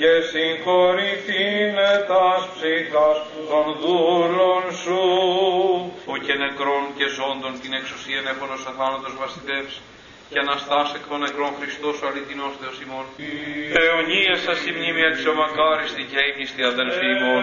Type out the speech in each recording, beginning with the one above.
και συγχωρηθήνε τας ψυχάς των δούλων σου. Ο και νεκρών και ζώντων την εξουσία έχωνος αθάνατος βαστητεύς και Αναστάς εκ των νεκρών Χριστός ο αληθινός Θεός ημών. Αιωνία σας η μνήμη αξιομακάριστη και ήμιστη αδελφοί ημών.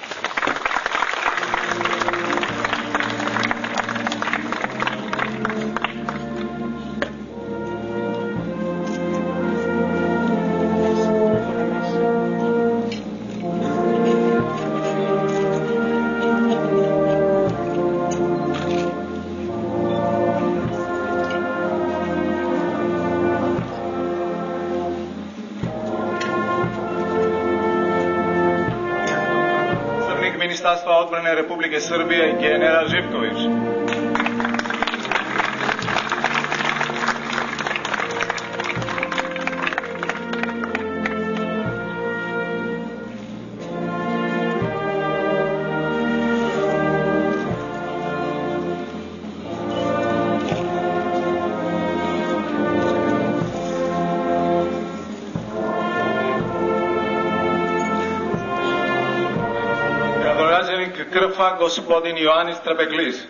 Odbrane Republike Srbije general Živković. Ο μικρόφωνο Ιωάννης Ιωάννη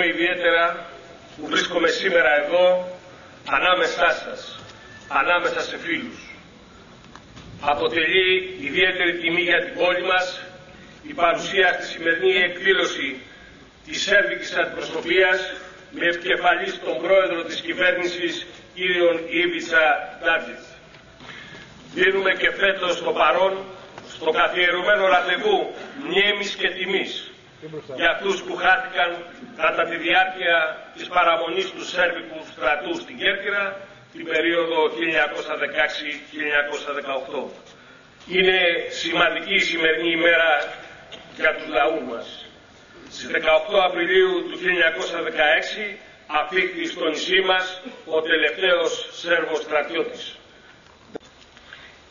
Χαίρομαι ιδιαίτερα που βρίσκομαι σήμερα εδώ ανάμεσά σας, ανάμεσα σε φίλους. Αποτελεί ιδιαίτερη τιμή για την πόλη μας η παρουσία στη σημερινή εκδήλωση της Σέρβικης Αντιπροσωπείας με επικεφαλής τον πρόεδρο της κυβέρνησης κύριον Ήβιτσα Ντάτζιτ. Δίνουμε και φέτος το παρόν στο καθιερωμένο ραντεβού μνήμης και τιμής για αυτούς που χάθηκαν κατά τη διάρκεια της παραμονής του Σέρβικου στρατού στην Κέρκυρα την περίοδο 1916-1918. Είναι σημαντική η σημερινή ημέρα για τους λαούς μας. Στις 18 Απριλίου του 1916 αφήχθη στο νησί μας ο τελευταίος Σέρβος στρατιώτης.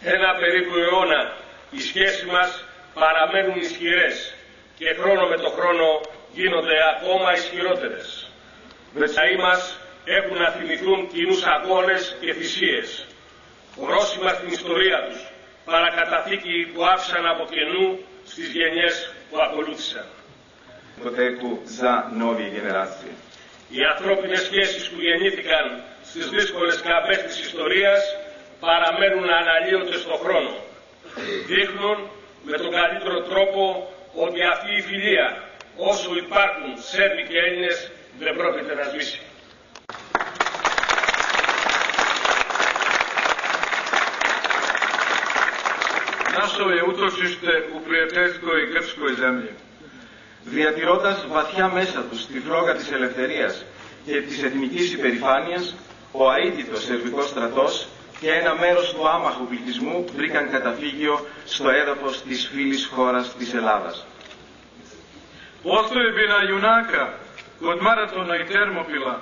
Ένα περίπου αιώνα οι σχέσεις μας παραμένουν ισχυρές και χρόνο με το χρόνο γίνονται ακόμα ισχυρότερες. Μεσαοί μας έχουν να θυμηθούν κοινούς αγώνες και θυσίες. Ορόσημα στην ιστορία τους, παρακαταθήκη που άφησαν από καινού στις γενιές που ακολούθησαν. Υποθέκου za novi generacije. Οι ανθρώπινες σχέσεις που γεννήθηκαν στις δύσκολες καμπές της ιστορίας παραμένουν αναλύοντες στον χρόνο. Δείχνουν με τον καλύτερο τρόπο ότι αυτή η φιλία όσο υπάρχουν Σέρβοι και Έλληνες δεν πρόκειται να σβήσει. Našo je utočište u prijateljskoj grčkoj zemlji. Διατηρώντας βαθιά μέσα τους τη φλόγα της ελευθερίας και της εθνικής υπερηφάνειας, ο αίτητος σερβικός στρατός και ένα μέρος του άμαχου πληθυσμού βρήκαν καταφύγιο στο έδαφος της φίλης χώρας της Ελλάδας. Postrojbina junaka kod Maratona i Termopila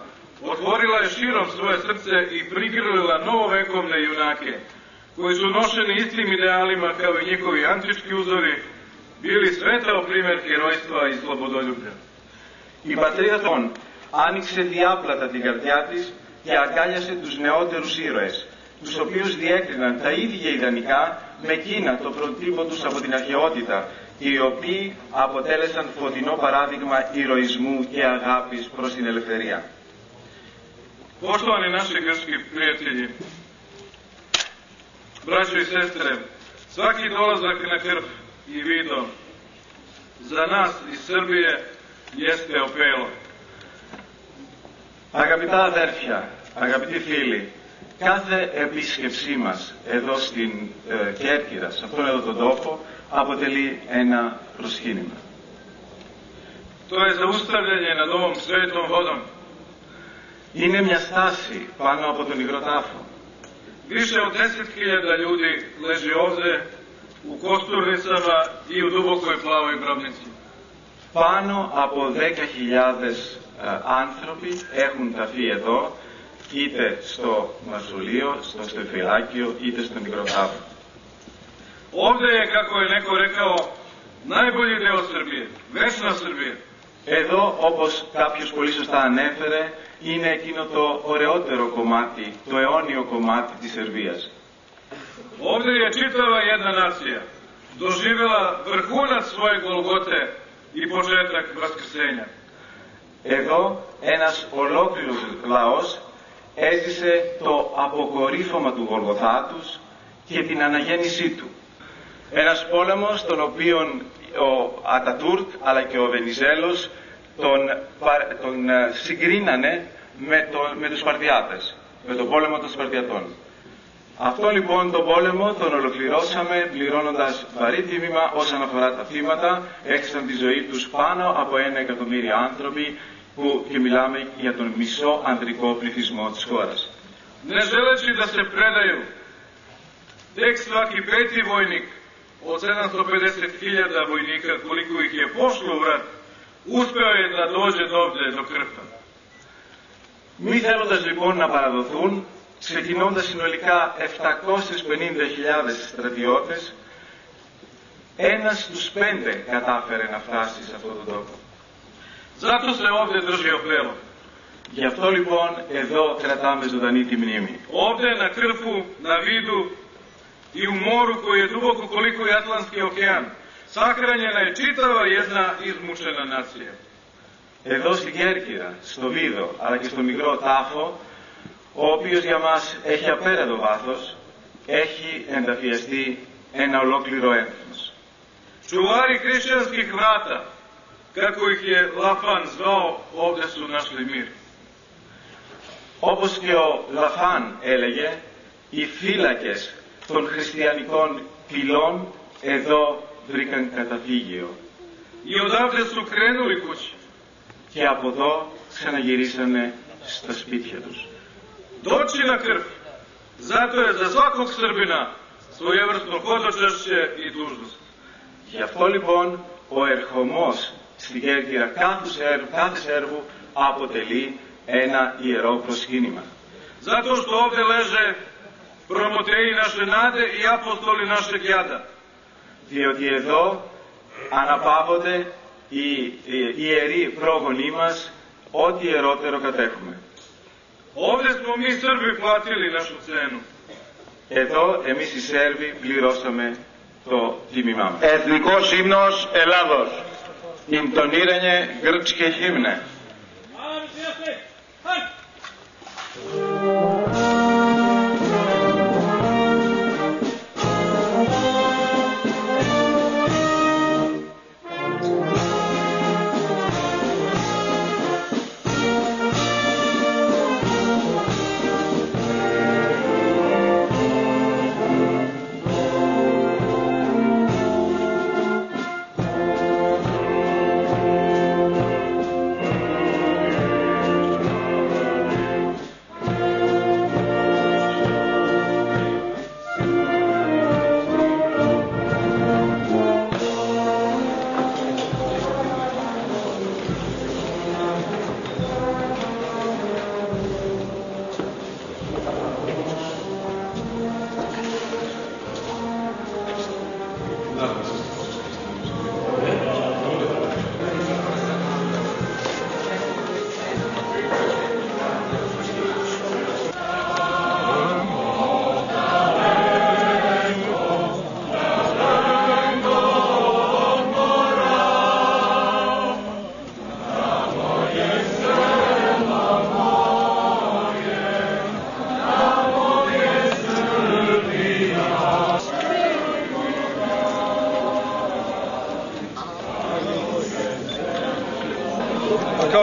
otvorila je širom svoje srce i prigrlila novovekovne junake, koji su nošeni istim idealima kao i njihovi antički uzori, bili svetao primjer herojstva i slobodoljublja. Η πατρίδα των άνοιξε διάπλατα την καρδιά της και αγκάλιασε τους νεότερους ήρωες, τους οποίους διέκριναν τα ίδια ιδανικά με εκείνα το προτύπο τους από την αρχαιότητα, οι οποίοι αποτέλεσαν φωτεινό παράδειγμα ηρωισμού και αγάπης προς την ελευθερία. Poštovani naši grčki prijatelji, braćo i sestre, svaki dolazak na krv i video za nas iz Srbije jeste opelo. Αγαπητά αδέρφια, αγαπητοί φίλοι, κάθε επίσκεψή μας εδώ στην ε, Κέρκυρα, σε αυτόν εδώ τον τόπο, αποτελεί ένα προσκύνημα. To je zaustavljanje nad ovom svetom vodom. Είναι μια στάση πάνω από τον υγρό τάφο. Više od 10.000 ljudi leži ovde u kosturnicama i u dubokoj plavoj grobnici. Πάνω από 10.000 ε, άνθρωποι έχουν ταφεί εδώ, είτε στο μασουλείο, στο στεφυλάκιο, είτε στο μικροτάβο. Ovde je, kako je neko rekao, najbolji deo Srbije, večna Srbija. Εδώ, όπως κάποιος πολύ σωστά ανέφερε, είναι εκείνο το ωραιότερο κομμάτι, το αιώνιο κομμάτι της Σερβίας. Ovde je čitava jedna nacija doživjela vrhunac svoje Golgote i početak Vaskrsenja. Εδώ ένας ολόκληρος λαός έζησε το αποκορύφωμα του Γολγοθάτους και την αναγέννησή του. Ένας πόλεμος τον οποίο ο Ατατούρκ αλλά και ο Βενιζέλος τον, πα- τον ε, συγκρίνανε με, το, με τους Σπαρτιάτες, με τον πόλεμο των Σπαρτιατών. Αυτό λοιπόν τον πόλεμο τον ολοκληρώσαμε πληρώνοντας βαρύ τίμημα όσον αφορά τα θύματα. Έξαν τη ζωή τους πάνω από ένα εκατομμύριο άνθρωποι που και μιλάμε για τον μισό ανδρικό πληθυσμό της χώρας. Ne želeći da se predaju, tek svaki peti vojnik od 750.000 vojnika, koliko ih je pošlo u rat, uspeo je da dođe do ovde, do Krfa. Μη θέλοντας λοιπόν να παραδοθούν, ξεκινώντας συνολικά 750.000 στρατιώτες, ένας στους πέντε κατάφερε να φτάσει σε αυτόν τον τόπο. Zato se ovde drži oplelo. Γι' αυτό λοιπόν εδώ κρατάμε ζωντανή τη μνήμη. Ovde na Krfu, na Vidu i u moru koji je duboko koliko je Atlantski okean, sahranjena je čitava jedna izmučena nacija. Εδώ στην Κέρκυρα, στο Βίδο, αλλά και στο Μικρό Τάφο, ο οποίος για μας έχει απέραντο βάθος, έχει ενταφιαστεί ένα ολόκληρο έθνος. Čuvari hrišćanskih vrata, kako ih je Lafan zvao, ovde su našli mir. Όπως και ο Λαφάν έλεγε, οι φύλακες των χριστιανικών πυλών εδώ βρήκαν καταφύγιο I odavde su krenuli kući. και από εδώ ξαναγυρίσανε στα σπίτια τους. Doći na krv. Zato je za svakog Srbina svojevrsno hodočašće i dužnost. Γι' αυτό λοιπόν ο ερχομός στην Κέρκυρα κάθε Σέρβου, κάθε Σέρβου αποτελεί ένα ιερό προσκύνημα. Zato što ovde leže promoteji naše nade i apostoli našeg jada. Διότι εδώ αναπαύονται οι, οι ιεροί πρόγονοί μας ό,τι ιερότερο κατέχουμε. Ovde smo mi Srbi platili našu cenu. Εδώ εμείς οι Σέρβοι πληρώσαμε το τίμημά μας. Εθνικός ύμνος Ελλάδος. Intoniranje grčke himne. las.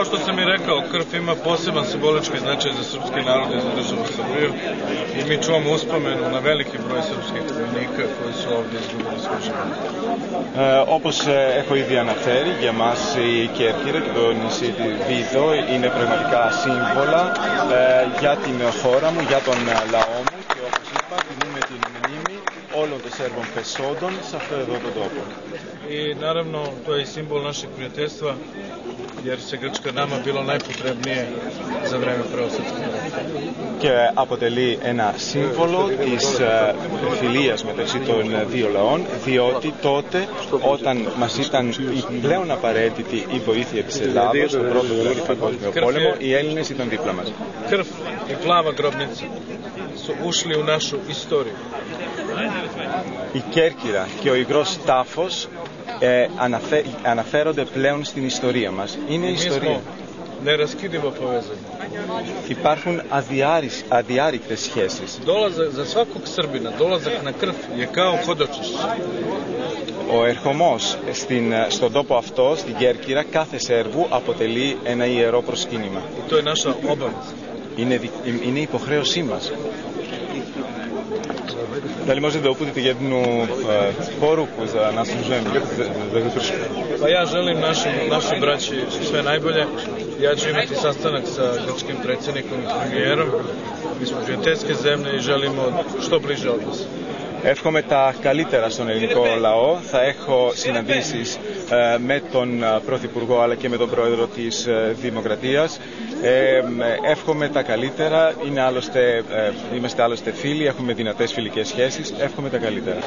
Kao što sam i rekao, krv ima poseban simbolički značaj za srpski narod i za državu Srbiju i mi čuvamo uspomenu na veliki broj srpskih vojnika koji su ovdje izgubili svoj život. Ε, όπως ε, έχω ήδη αναφέρει, για μας η Κέρκυρα και το νησί του Βίδο είναι πραγματικά σύμβολα ε, για την χώρα μου, για τον ε, λαό μου και όπως τιμούμε την mνήμη όλων των Σέρβων πεσόντων σε αυτό εδώ τον τόπο. I naravno, to je i simbol našeg prijateljstva, jer se Grčka nama bilo najpotrebnije za vreme Prvosvetskog rata. Και αποτελεί ένα σύμβολο της ε, φιλίας μεταξύ των ε, δύο λαών, διότι τότε όταν μας ήταν η πλέον απαραίτητη η βοήθεια της Ελλάδος στον πρώτος και δεύτερο παγκόσμιο πόλεμο, οι Έλληνες ήταν δίπλα μας. Krv i plava grobnica su ušli u našu istoriju. Η Κέρκυρα και ο υγρός τάφος ε, αναφέ- αναφέρονται πλέον στην ιστορία μας. Είναι I mi smo ιστορία. neraskidivo povezani. Υπάρχουν αδιάρις- αδιάρρηκτες σχέσεις. Dolazak za svakog Srbina, dolazak na krv je kao hodočišće. Ο ερχομός στην, στον τόπο αυτό, στην Κέρκυρα, κάθε Σέρβου αποτελεί ένα ιερό προσκύνημα. I to je naša obaveza. Είναι, δι- είναι υποχρέωσή μας. Дали може да uputite jednu e, poruku za našu ženu, za, za završku? Pa ja želim našim, našoj braći sve najbolje. Ja ću imati sastanak sa grčkim predsjednikom i premijerom. Mi smo prijateljske zemlje i želimo što bliže odnose. Εύχομαι τα καλύτερα στον ελληνικό λαό. Θα έχω συναντήσεις ε, με τον ε, Πρωθυπουργό αλλά και με τον Πρόεδρο της ε, Δημοκρατίας. Ε, μ, εύχομαι τα καλύτερα. Είναι άλλωστε, ε, είμαστε άλλωστε φίλοι, έχουμε δυνατές φιλικές σχέσεις. Εύχομαι τα καλύτερα.